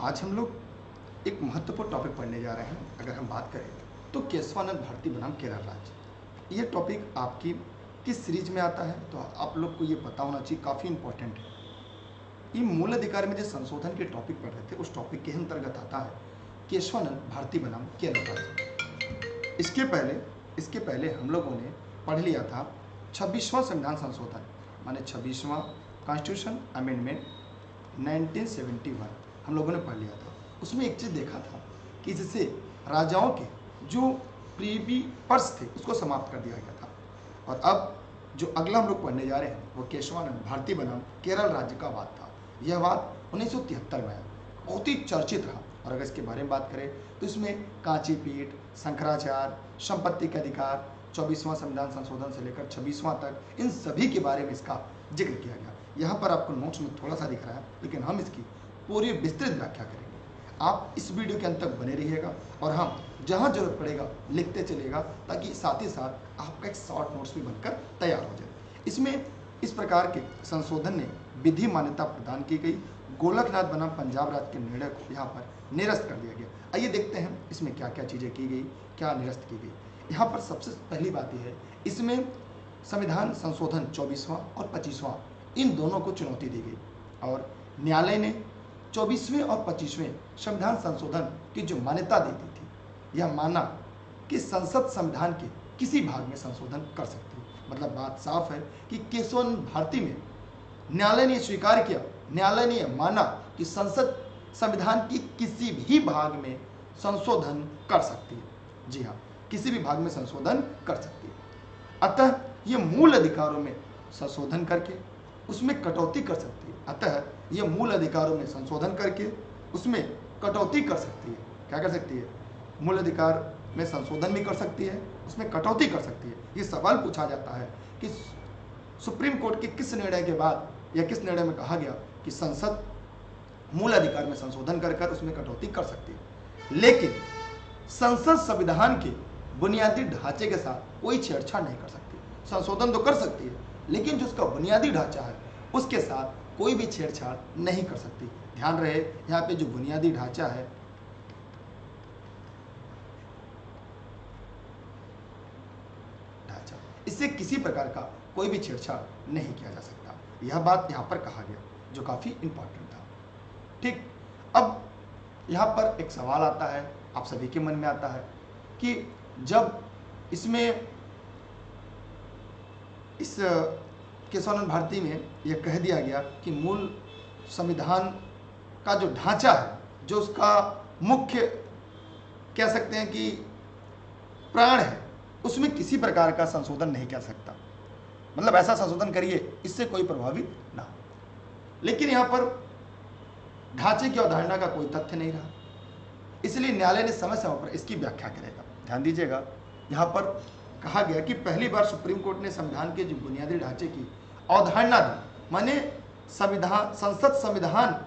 आज हम लोग एक महत्वपूर्ण टॉपिक पढ़ने जा रहे हैं, अगर हम बात करें तो केशवानंद भारती बनाम केरल राज्य। ये टॉपिक आपकी किस सीरीज़ में आता है? तो आप लोग को ये पता होना चाहिए, काफ़ी इंपॉर्टेंट है। ये मूल अधिकार में जो संशोधन के टॉपिक पढ़ रहे थे, उस टॉपिक के अंतर्गत आता है केशवानंद भारती बनाम केरल राज्य। इसके पहले इसके पहले हम लोगों ने पढ़ लिया था छब्बीसवां संविधान संशोधन, माने छब्बीसवां कॉन्स्टिट्यूशन अमेंडमेंट 1971 हम लोगों ने पढ़ लिया था। उसमें एक चीज़ देखा था कि जिससे राजाओं के जो प्रीवी पर्स थे, उसको समाप्त कर दिया गया था। और अब जो अगला हम लोग पढ़ने जा रहे हैं, वो केशवानंद भारती बनाम केरल राज्य का वाद था। यह वाद उन्नीस में आया। बहुत ही चर्चित रहा। और अगर इसके बारे में बात करें तो इसमें कांची पीठ, शंकराचार्य, संपत्ति के अधिकार, चौबीसवां संविधान संशोधन से लेकर छब्बीसवां तक, इन सभी के बारे में इसका ज़िक्र किया गया। यहाँ पर आपको नोट्स में थोड़ा सा दिख रहा है, लेकिन हम इसकी पूरी विस्तृत व्याख्या करेंगे। आप इस वीडियो के अंत तक बने रहिएगा और हम जहाँ ज़रूरत पड़ेगा लिखते चलेगा ताकि साथ ही साथ आपका एक शॉर्ट नोट्स भी बनकर तैयार हो जाए। इसमें इस प्रकार के संशोधन ने विधि मान्यता प्रदान की गई। गोलकनाथ बनाम पंजाब राज्य के निर्णय को यहाँ पर निरस्त कर दिया गया। आइए देखते हैं इसमें क्या क्या चीज़ें की गई, क्या निरस्त की गई। यहाँ पर सबसे पहली बात यह है, इसमें संविधान संशोधन चौबीसवां और पच्चीसवां, इन दोनों को चुनौती दी गई और न्यायालय ने चौबीसवें और पच्चीसवें संविधान संशोधन की जो मान्यता देती थी यह माना कि संसद संविधान के किसी भाग में संशोधन कर सकती है। मतलब बात साफ़ है कि केशवन भारती में न्यायालय ने स्वीकार किया। न्यायालय ने माना कि संसद संविधान की किसी भी भाग में संशोधन कर सकती है। जी हाँ किसी भी भाग में संशोधन कर सकती है। अतः ये मूल अधिकारों में संशोधन करके उसमें कटौती कर सकती है। अतः ये मूल अधिकारों में संशोधन करके उसमें कटौती कर सकती है। क्या कर सकती है? मूल अधिकार में संशोधन भी कर सकती है, उसमें कटौती कर सकती है। ये सवाल पूछा जाता है कि सुप्रीम कोर्ट के किस निर्णय के बाद या किस निर्णय में कहा गया कि संसद मूल अधिकार में संशोधन कर कर उसमें कटौती कर सकती है? लेकिन संसद संविधान के बुनियादी ढांचे के साथ कोई छेड़छाड़ नहीं कर सकती। संशोधन तो कर सकती है, लेकिन जो उसका बुनियादी ढांचा है, उसके साथ कोई भी छेड़छाड़ नहीं कर सकती। ध्यान रहे, यहाँ पे जो बुनियादी ढांचा है, ढांचा, इससे किसी प्रकार का कोई भी छेड़छाड़ नहीं किया जा सकता। यह बात यहाँ पर कहा गया, जो काफ़ी इंपॉर्टेंट था। ठीक, अब यहाँ पर एक सवाल आता है, आप सभी के मन में आता है, कि जब इसमें इस केशवानंद भारती में यह कह दिया गया कि मूल संविधान का जो ढांचा है, जो उसका मुख्य कह सकते हैं कि प्राण है, उसमें किसी प्रकार का संशोधन नहीं कर सकता। मतलब ऐसा संशोधन करिए, इससे कोई प्रभावित ना हो। लेकिन यहाँ पर ढांचे की अवधारणा का कोई तथ्य नहीं रहा। इसलिए न्यायालय ने समय समय पर इसकी व्याख्या करेगा। ध्यान दीजिएगा, यहाँ पर कहा गया कि पहली बार सुप्रीम कोर्ट ने संविधान के जो बुनियादी ढांचे की अवधारणा दी, माने संविधान, संसद संविधान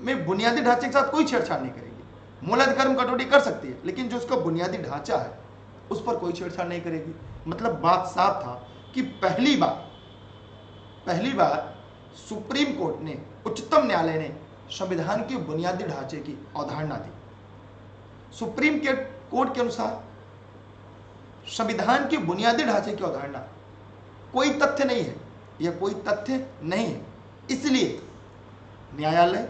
में बुनियादी ढांचे के साथ कोई छेड़छाड़ नहीं करेगी। मूलाधिकार कटौती कर सकती है, लेकिन जो उसका बुनियादी ढांचा है, उस पर कोई छेड़छाड़ नहीं करेगी। मतलब बात साफ़ था कि पहली बार पहली बार सुप्रीम कोर्ट ने उच्चतम न्यायालय ने संविधान के बुनियादी ढांचे की अवधारणा दी। सुप्रीम कोर्ट के अनुसार संविधान के बुनियादी ढांचे की अवधारणा। कोई तथ्य नहीं है यह कोई तथ्य नहीं है। इसलिए न्यायालय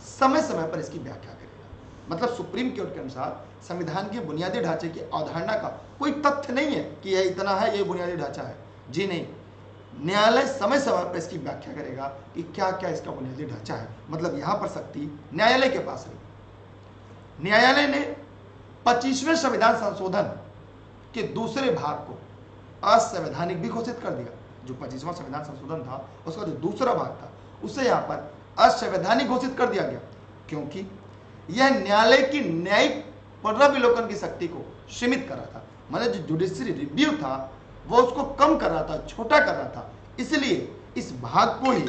समय समय पर इसकी व्याख्या करेगा। मतलब सुप्रीम कोर्ट के अनुसार संविधान के बुनियादी ढांचे की अवधारणा का कोई तथ्य नहीं है कि यह इतना है, यह बुनियादी ढांचा है। जी नहीं। न्यायालय समय समय पर इसकी व्याख्या करेगा कि क्या क्या इसका बुनियादी ढांचा है। मतलब यहाँ पर शक्ति न्यायालय के पास है न्यायालय ने पच्चीसवें संविधान संशोधन के दूसरे भाग को असंवैधानिक भी घोषित कर दिया। जो पच्चीसवां संविधान संशोधन था, उसका जो दूसरा भाग था, उसे यहाँ पर असंवैधानिक घोषित कर दिया गया। क्योंकि यह न्यायालय की न्यायिक पुनराविलोकन की शक्ति को सीमित कर रहा था। मतलब जो जुडिशरी रिव्यू था, वो उसको कम कर रहा था, छोटा कर रहा था। इसलिए इस भाग को ही,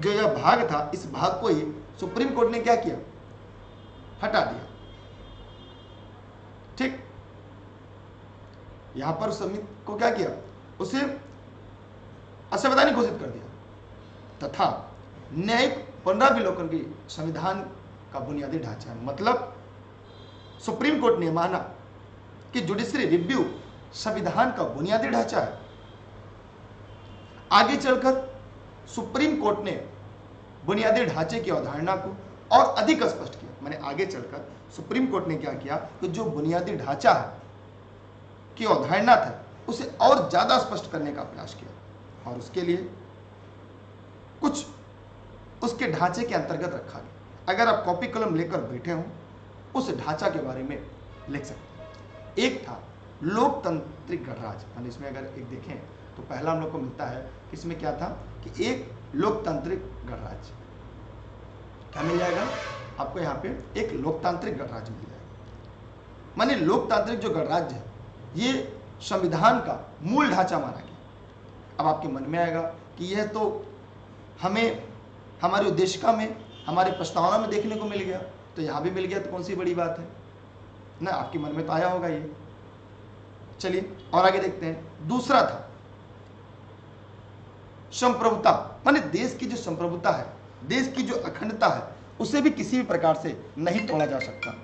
जो यह भाग था, इस भाग को ही सुप्रीम कोर्ट ने क्या किया? हटा दिया ठीक यहाँ पर समिति को क्या किया? उसे असंवैधानिक घोषित कर दिया। तथा न्यायिक पुनराविलोकन की संविधान का बुनियादी ढांचा है। मतलब सुप्रीम कोर्ट ने माना कि जुडिशरी रिव्यू संविधान का बुनियादी ढांचा है। आगे चलकर सुप्रीम कोर्ट ने बुनियादी ढांचे की अवधारणा को और अधिक स्पष्ट किया। मैंने आगे चलकर सुप्रीम कोर्ट ने क्या किया कि जो बुनियादी ढांचा है की अवधारणा था उसे और ज़्यादा स्पष्ट करने का प्रयास किया और उसके लिए कुछ उसके ढांचे के अंतर्गत रखा गया। अगर आप कॉपी कलम लेकर बैठे हो, उस ढांचा के बारे में लिख सकते हैं। एक था लोकतांत्रिक गणराज मान इसमें अगर एक देखें तो पहला हम लोग को मिलता है कि इसमें क्या था कि एक लोकतांत्रिक गणराज्य। क्या मिल जाएगा? आपको यहाँ पे एक लोकतांत्रिक गणराज्य मिल जाएगा। माने लोकतांत्रिक जो गणराज्य है ये संविधान का मूल ढांचा माना गया। अब आपके मन में आएगा कि यह तो हमें, हमारी उद्देशिका में, हमारे प्रस्तावना में देखने को मिल गया। तो यहाँ भी मिल गया तो कौन सी बड़ी बात है? ना, आपके मन में तो आया होगा ये। चलिए, और आगे देखते हैं। दूसरा था, संप्रभुता। माने देश की जो संप्रभुता है, देश की जो अखंडता है, उसे भी किसी भी प्रकार से नहीं तोड़ा जा सकता।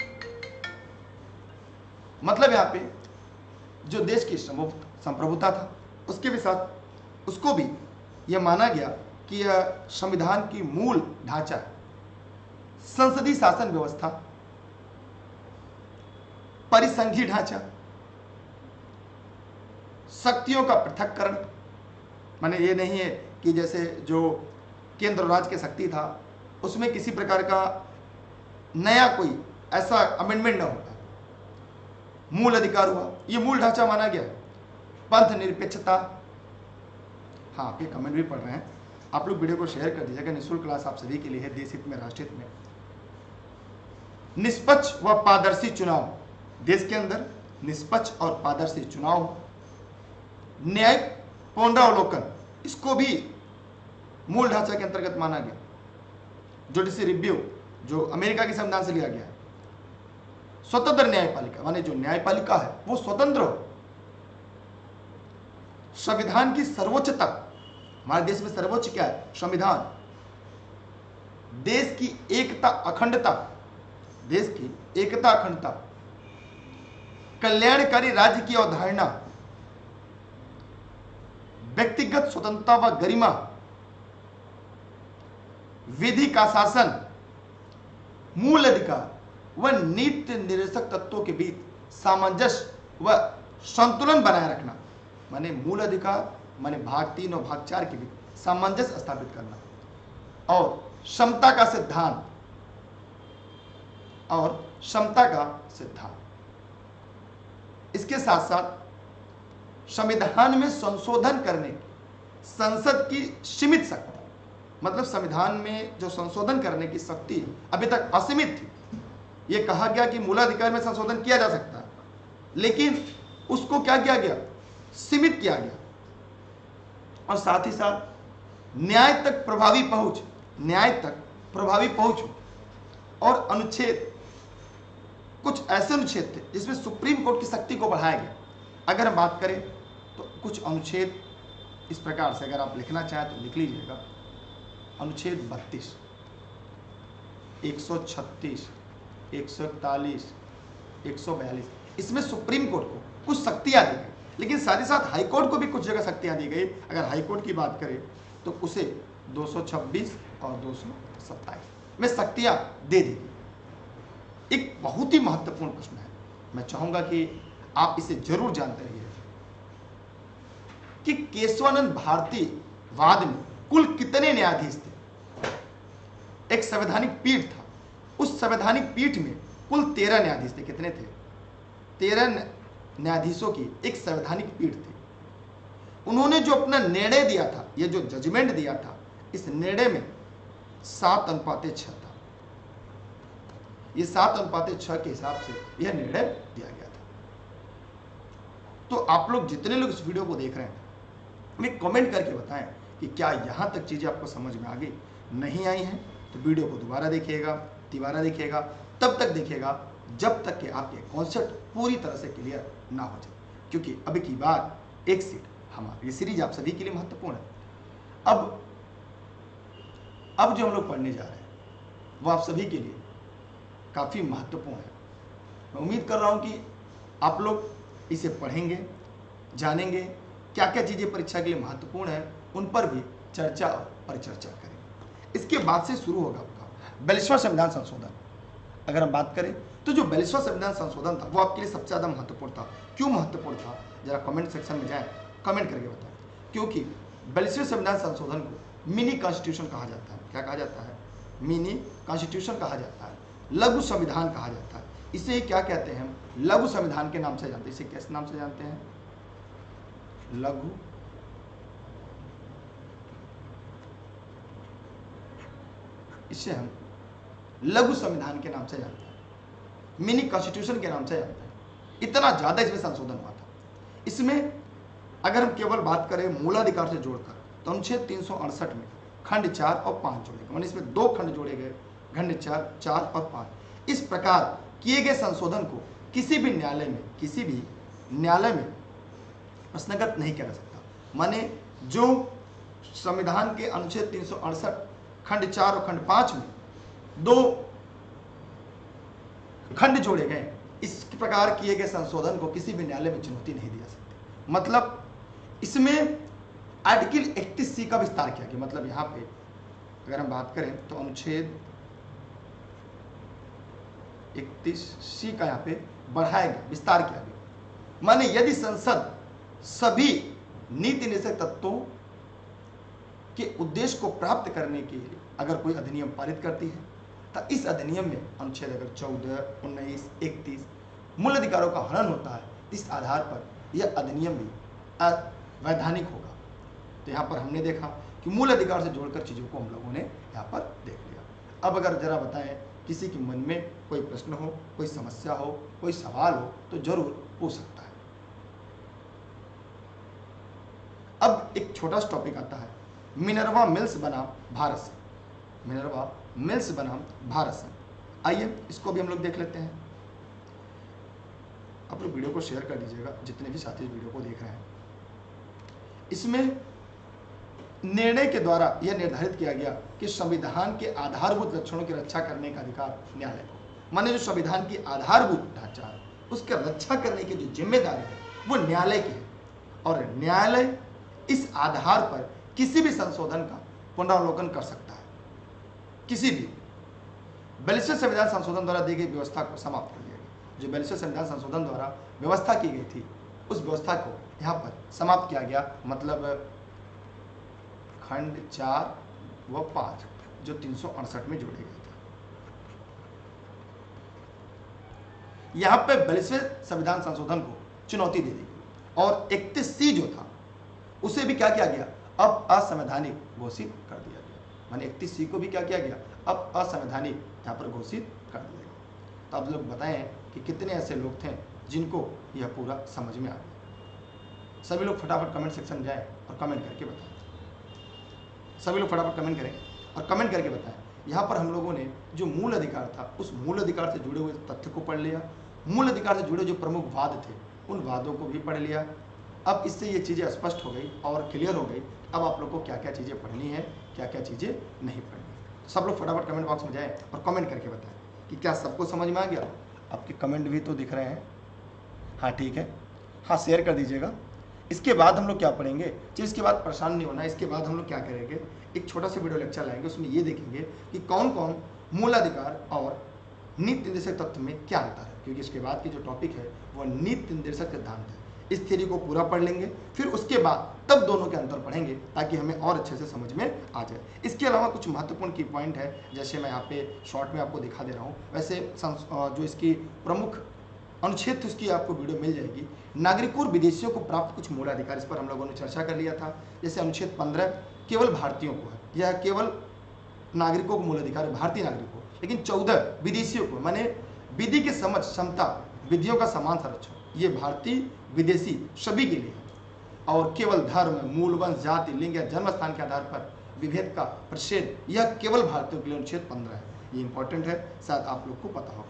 मतलब यहाँ पे जो देश की संप्रभुता था, उसके भी साथ उसको भी यह माना गया कि यह संविधान की मूल ढांचा है। संसदीय शासन व्यवस्था परिसंघी ढांचा, शक्तियों का पृथककरण। माने ये नहीं है कि जैसे जो केंद्र राज्य की शक्ति था, उसमें किसी प्रकार का नया कोई ऐसा अमेंडमेंट न होगा मूल अधिकार हुआ। ये मूल ढांचा माना गया। पंथ निरपेक्षता। हाँ आप ये कमेंट भी पढ़ रहे हैं। आप लोग वीडियो को शेयर कर दीजिएगा। निःशुल्क क्लास आप सभी के लिए है, देश हित में, राष्ट्र हित में। निष्पक्ष व पारदर्शी चुनाव। देश के अंदर निष्पक्ष और पारदर्शी चुनाव। न्यायिक पुनरावलोकन इसको भी मूल ढांचा के अंतर्गत माना गया। जो जुडिशरी रिव्यू, जो अमेरिका के संविधान से लिया गया। स्वतंत्र न्यायपालिका, माने जो न्यायपालिका है, वो स्वतंत्र हो। संविधान की सर्वोच्चता, हमारे देश में सर्वोच्च क्या है? संविधान। देश की एकता अखंडता, देश की एकता अखंडता, कल्याणकारी राज्य की अवधारणा, व्यक्तिगत स्वतंत्रता व गरिमा, विधि का शासन, मूल अधिकार व नित्य निरसक तत्वों के बीच सामंजस्य व संतुलन बनाए रखना। माने मूल अधिकार, माने भाग तीन और भाग चार के बीच सामंजस्य स्थापित करना। और क्षमता का सिद्धांत। और क्षमता का सिद्धांत। इसके साथ साथ संविधान में संशोधन करने की, संसद की सीमित शक्ति। मतलब संविधान में जो संशोधन करने की शक्ति अभी तक असीमित थी। ये कहा गया कि मूलाधिकार में संशोधन किया जा सकता है। लेकिन उसको क्या किया गया? सीमित किया गया। और साथ ही साथ, न्याय तक प्रभावी पहुँच, न्याय तक प्रभावी पहुँच और अनुच्छेद, कुछ ऐसे अनुच्छेद थे जिसमें सुप्रीम कोर्ट की शक्ति को बढ़ाया गया। अगर हम बात करें तो कुछ अनुच्छेद इस प्रकार से, अगर आप लिखना चाहें तो लिख लीजिएगा। अनुच्छेद बत्तीस, एक सौ छत्तीस। एक सौ इकतालीस एक सौ बयालीस। इसमें सुप्रीम कोर्ट को कुछ शक्तियाँ दी गई, लेकिन साथ ही साथ हाई कोर्ट को भी कुछ जगह शक्तियाँ दी गई। अगर हाई कोर्ट की बात करें तो उसे 226 और दो सौ सत्ताईस। में शक्तियाँ दे दी। गई एक बहुत ही महत्वपूर्ण प्रश्न है। मैं चाहूँगा कि आप इसे ज़रूर जानते रहिए कि केशवानंद भारती वाद में कुल कितने न्यायाधीश थे? एक संवैधानिक पीठ था। उस संवैधानिक पीठ में कुल तेरह न्यायाधीश थे। कितने थे? तेरह न्यायाधीशों की एक संवैधानिक पीठ थी। उन्होंने जो अपना निर्णय दिया था, ये जो जजमेंट दिया था, इस निर्णय में सात अनुपाते छ था। ये सात अनुपाते छ के हिसाब से यह निर्णय दिया गया था। तो आप लोग जितने लोग इस वीडियो को देख रहे हैं, हमें कमेंट करके बताएँ कि क्या यहाँ तक चीज़ें आपको समझ में आ गई? नहीं आई हैं तो वीडियो को दोबारा देखिएगा। तिवारा देखिएगा तब तक देखिएगा जब तक कि आपके कॉन्सेप्ट पूरी तरह से क्लियर ना हो जाए। क्योंकि अभी की बात एक सीट हमारी ये सीरीज़ आप सभी के लिए महत्वपूर्ण है। अब अब जो हम लोग पढ़ने जा रहे हैं, वो आप सभी के लिए काफ़ी महत्वपूर्ण है। मैं उम्मीद कर रहा हूँ कि आप लोग इसे पढ़ेंगे, जानेंगे क्या क्या चीज़ें परीक्षा के लिए महत्वपूर्ण है, उन पर भी चर्चा और परिचर्चा करेंगे। इसके बाद से शुरू होगा बयालीसवां संविधान संशोधन। अगर हम बात करें तो जो बयालीसवां संविधान संशोधन था, वो आपके लिए सबसे ज़्यादा महत्वपूर्ण था। क्यों महत्वपूर्ण था? जरा कमेंट सेक्शन में जाए कमेंट करके बताएँ। क्योंकि बयालीसवें संविधान संशोधन को मिनी कॉन्स्टिट्यूशन कहा जाता है। क्या कहा जाता है? मिनी कॉन्स्टिट्यूशन कहा जाता है। लघु संविधान कहा जाता है। इसे क्या कहते हैं लघु संविधान के नाम से जानते हैं। इसे किस नाम से जानते हैं? लघु इसे हम लघु संविधान के नाम से जानते हैं। मिनी कॉन्स्टिट्यूशन के नाम से जानते हैं। इतना ज़्यादा इसमें संशोधन हुआ था। इसमें अगर हम केवल बात करें मूलाधिकार से जोड़कर तो अनुच्छेद तीन में खंड चार और पाँच जोड़े गए। इसमें दो खंड जोड़े गए, खंड चार चार और पाँच। इस प्रकार किए गए संशोधन को किसी भी न्यायालय में, किसी भी न्यायालय में प्रश्नगत नहीं किया जा सकता। माने जो संविधान के अनुच्छेद तीन सौ अड़सठ, खंड चार और खंड पाँच में दो खंड जोड़े गए। इस प्रकार किए गए संशोधन को किसी भी न्यायालय में चुनौती नहीं दिया सकती। मतलब इसमें आर्टिकल इकतीस सी का विस्तार किया गया। मतलब यहाँ पे अगर हम बात करें तो अनुच्छेद इकतीस सी का यहाँ पे बढ़ाया गया, विस्तार किया गया। माने यदि संसद सभी नीति निषेध तत्वों के उद्देश्य को प्राप्त करने के लिए अगर कोई अधिनियम पारित करती है तो इस अधिनियम में अनुच्छेद अगर चौदह, उन्नीस, इकतीस मूल अधिकारों का हनन होता है। इस आधार पर यह अधिनियम भी वैधानिक होगा। तो यहाँ पर हमने देखा कि मूल अधिकार से जोड़कर चीज़ों को हम लोगों ने यहाँ पर देख लिया। अब अगर जरा बताएँ, किसी के मन में कोई प्रश्न हो, कोई समस्या हो, कोई सवाल हो तो ज़रूर पूछ सकता है। अब एक छोटा सा टॉपिक आता है, मिनरवा मिल्स बना भारत से। मिनरवा मिल्स बना भारत से। आइए, इसको भी हम लोग देख लेते हैं। आप लोग वीडियो को शेयर कर दीजिएगा, जितने भी साथी वीडियो को देख रहे हैं। इसमें निर्णय के द्वारा यह निर्धारित किया गया कि संविधान के आधारभूत लक्षणों की रक्षा करने का अधिकार न्यायालय को। माने जो संविधान की आधारभूत ढांचा है, उसकी रक्षा करने की जो ज़िम्मेदारी है, वो न्यायालय की है। और न्यायालय इस आधार पर किसी भी संशोधन का पुनरावलोकन कर सकता है। किसी भी बलिष्ठ संविधान संशोधन द्वारा दी गई व्यवस्था को समाप्त कर दिया गया। जो बलिष्ठ संविधान संशोधन द्वारा व्यवस्था की गई थी, उस व्यवस्था को यहाँ पर समाप्त किया गया। मतलब खंड चार व पाँच, जो तीन सौ अड़सठ में जोड़े गए थे। यहाँ पे बयालीसवें संविधान संशोधन को चुनौती दे दी गई। और इकतीस सी जो था, उसे भी क्या किया गया? अब असंवैधानिक घोषित कर दिया मैंने इकतीस सी को भी क्या किया गया? अब असंवैधानिक यहाँ पर घोषित कर दिया गया। तो आप लोग बताएँ कि कितने ऐसे लोग थे जिनको यह पूरा समझ में आ गया? सभी लोग फटाफट कमेंट सेक्शन में जाएँ और कमेंट करके बताएँ। सभी लोग फटाफट कमेंट करें और कमेंट करके बताएँ। यहाँ पर हम लोगों ने जो मूल अधिकार था, उस मूल अधिकार से जुड़े हुए तथ्य को पढ़ लिया। मूल अधिकार से जुड़े जो प्रमुख वाद थे, उन वादों को भी पढ़ लिया। अब इससे ये चीज़ें स्पष्ट हो गई और क्लियर हो गई। अब आप लोग को क्या क्या चीज़ें पढ़नी है क्या क्या चीज़ें नहीं पढ़नी। सब लोग फटाफट कमेंट बॉक्स में जाएँ और कमेंट करके बताएँ कि क्या सबको समझ में आ गया। आपके कमेंट भी तो दिख रहे हैं। हाँ ठीक है। हाँ शेयर कर दीजिएगा। इसके बाद हम लोग क्या पढ़ेंगे? चलिए इसके बाद परेशान नहीं होना। इसके बाद हम लोग क्या करेंगे? एक छोटा सा वीडियो लेक्चर लाएँगे, उसमें ये देखेंगे कि कौन कौन मूलाधिकार और नीति निर्देशक तत्व में क्या अंतर है। क्योंकि इसके बाद की जो टॉपिक है, वो नीति निर्देशक सिद्धांत है। इस थ्योरी को पूरा पढ़ लेंगे, फिर उसके बाद तब दोनों के अंतर पढ़ेंगे, ताकि हमें और अच्छे से समझ में आ जाए। इसके अलावा कुछ महत्वपूर्ण की पॉइंट है, जैसे मैं यहाँ पे शॉर्ट में आपको दिखा दे रहा हूँ। वैसे जो इसकी प्रमुख अनुच्छेद उसकी आपको वीडियो मिल जाएगी। नागरिकों और विदेशियों को प्राप्त कुछ मूलाधिकार इस पर हम लोगों ने चर्चा कर लिया था। जैसे अनुच्छेद पंद्रह, केवल भारतीयों को है। यह केवल नागरिकों को मूलाधिकार है, भारतीय नागरिकों लेकिन चौदह, विदेशियों को। माने विधि की समझ, क्षमता, विधियों का समान संरक्षण। ये भारतीय विदेशी सभी के लिए। और केवल धर्म, मूलवंश, जाति, लिंग या जन्म स्थान के आधार पर विभेद का प्रषेध यह केवल भारतीयों के लिए अनुच्छेद पंद्रह है। ये इंपॉर्टेंट है, शायद आप लोग को पता होगा।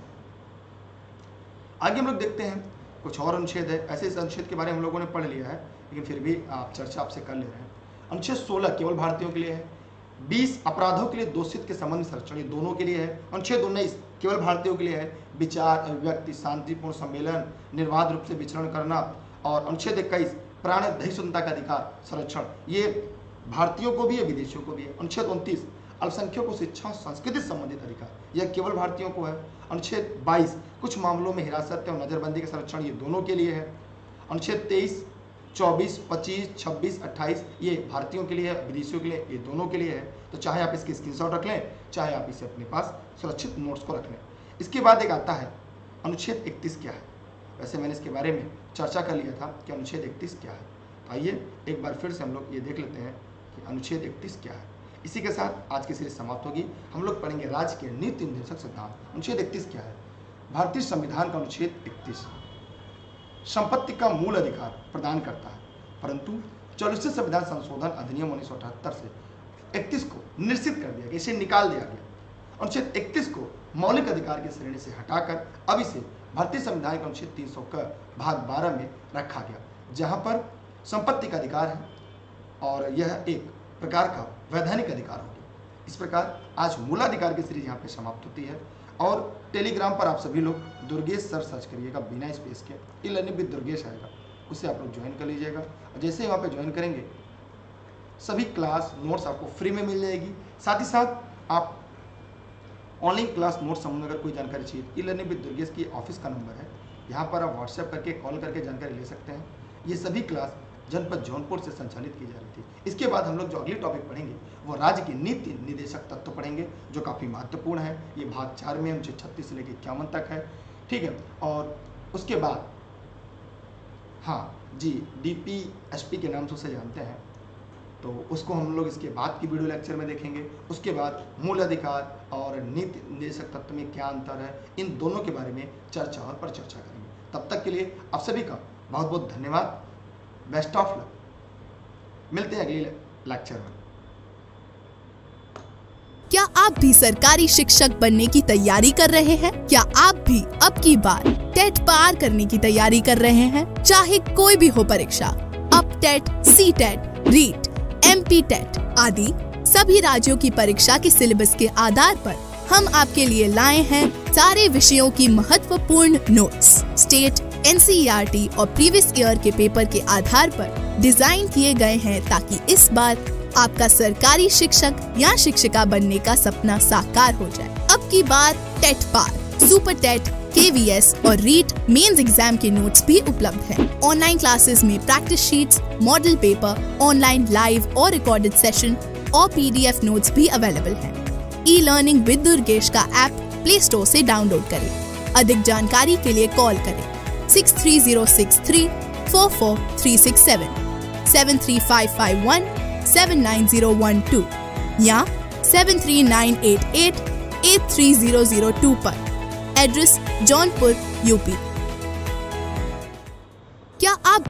आगे हम लोग देखते हैं, कुछ और अनुच्छेद है। ऐसे इस अनुच्छेद के बारे में हम लोगों ने पढ़ लिया है, लेकिन फिर भी आप चर्चा आपसे कर ले रहे हैं। अनुच्छेद 16 केवल भारतीयों के लिए है बीस अपराधों के लिए दोषित के संबंध में संरक्षण, ये दोनों के लिए है। अनुच्छेद उन्नीस केवल भारतीयों के लिए है। विचार, अभिव्यक्ति, शांतिपूर्ण सम्मेलन निर्बाध रूप से विचरण करना और अनुच्छेद इक्कीस, प्राण दही स्वतंत्रता का अधिकार, संरक्षण। ये भारतीयों को भी है, विदेशियों को भी है। अनुच्छेद उनतीस, अल्पसंख्यकों शिक्षा और संस्कृति संबंधित अधिकार। यह केवल भारतीयों को है। अनुच्छेद 22 कुछ मामलों में हिरासत और नजरबंदी का संरक्षण, ये दोनों के लिए है। अनुच्छेद 23 24 25 26 28 ये भारतीयों के लिए है, विदेशियों के लिए, ये दोनों के लिए है। तो चाहे आप इसके स्क्रीनशॉट रख लें, चाहे आप इसे अपने पास सुरक्षित नोट्स को रख लें। इसके बाद एक आता है, अनुच्छेद इकतीस क्या है? वैसे मैंने इसके बारे में चर्चा कर लिया था कि अनुच्छेद इकतीस क्या है। तो आइए एक बार फिर से हम लोग ये देख लेते हैं कि अनुच्छेद इकतीस क्या है। इसी के साथ आज की सीरीज़ समाप्त होगी। हम लोग पढ़ेंगे राज्य के नीति निर्देशक सिद्धांत। अनुच्छेद इकतीस क्या है? भारतीय संविधान का अनुच्छेद इकतीस। संपत्ति का मूल अधिकार प्रदान करता है। परंतु चौलीसवें संविधान संशोधन अधिनियम उन्नीस से इकतीस को निश्चित कर दिया गया, इसे निकाल दिया गया। अनुच्छेद इकतीस को मौलिक अधिकार की श्रेणी से हटाकर अब इसे भारतीय संविधान के अनुच्छेद तीन सौ भाग बारह में रखा गया, जहाँ पर संपत्ति का अधिकार है और यह एक प्रकार का वैधानिक अधिकार हो गया। इस प्रकार आज मूलाधिकार की सीरीज़ यहाँ पे समाप्त होती है। और टेलीग्राम पर आप सभी लोग दुर्गेश सर सर्च करिएगा, बिना स्पेस के ई लर्निंग विद दुर्गेश आएगा। उससे आप लोग ज्वाइन कर लीजिएगा। जैसे ही वहाँ पे ज्वाइन करेंगे, सभी क्लास नोट्स आपको फ्री में मिल जाएगी। साथ ही साथ आप ऑनलाइन क्लास नोट्स संबंध अगर कोई जानकारी चाहिए ई लर्निंग विद दुर्गेश की ऑफ़िस का नंबर है। यहाँ पर आप व्हाट्सएप करके कॉल करके जानकारी ले सकते हैं। ये सभी क्लास जनपद जौनपुर से संचालित की जा रही थी। इसके बाद हम लोग जो अगली टॉपिक पढ़ेंगे, वो राज्य की नीति निदेशक तत्व पढ़ेंगे, जो काफ़ी महत्वपूर्ण है। ये भाग चार में हम छत्तीस से लेकर इक्यावन तक है। ठीक है? और उसके बाद हाँ जी डीपी एसपी के नाम से उसे जानते हैं। तो उसको हम लोग इसके बाद की वीडियो लेक्चर में देखेंगे। उसके बाद मूल अधिकार और नीति निदेशक तत्व में क्या अंतर है, इन दोनों के बारे में चर्चा और पर चर्चा करेंगे। तब तक के लिए आप सभी का बहुत बहुत धन्यवाद। बेस्ट ऑफ़ लक मिलते हैं अगले लेक्चर में. क्या आप भी सरकारी शिक्षक बनने की तैयारी कर रहे हैं? क्या आप भी अब की बार टेट पार करने की तैयारी कर रहे हैं? चाहे कोई भी हो परीक्षा अब TET, C TET, REET M P TET आदि सभी राज्यों की परीक्षा के सिलेबस के आधार पर हम आपके लिए लाए हैं सारे विषयों की महत्वपूर्ण नोट्स स्टेट एनसीईआरटी और प्रीवियस ईयर के पेपर के आधार पर डिज़ाइन किए गए हैं ताकि इस बार आपका सरकारी शिक्षक या शिक्षिका बनने का सपना साकार हो जाए अब की बार टेट पार सुपर टेट के और रीट मेंस एग्ज़ाम के नोट्स भी उपलब्ध हैं। ऑनलाइन क्लासेस में practice sheets, model paper online live और रिकॉर्डेड सेशन और पीडीएफ नोट्स भी अवेलेबल हैं। ई लर्निंग विद दुर्गेश का ऐप प्ले स्टोर से डाउनलोड करें अधिक जानकारी के लिए कॉल करें 63063 44367 73551 79012 या 73988 83002 पर। एड्रेस जौनपुर यूपी क्या आप